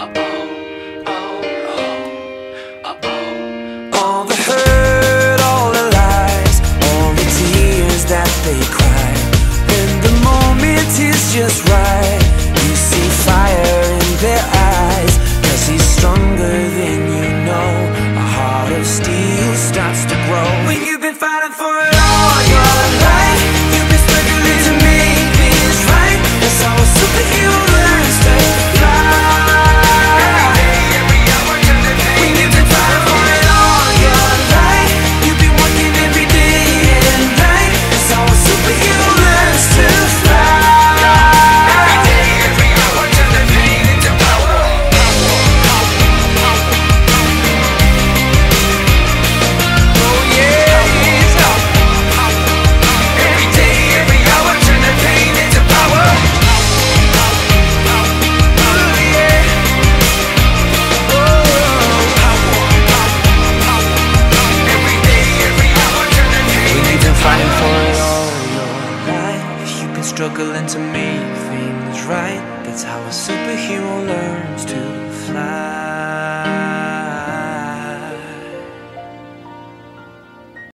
All the hurt, all the lies, all the tears that they cry. When the moment is just right, you see fire in their eyes. Cause he's stronger than you know. A heart of steel starts to grow. When you've been fighting for it struggling to make things right. That's how a superhero learns to fly.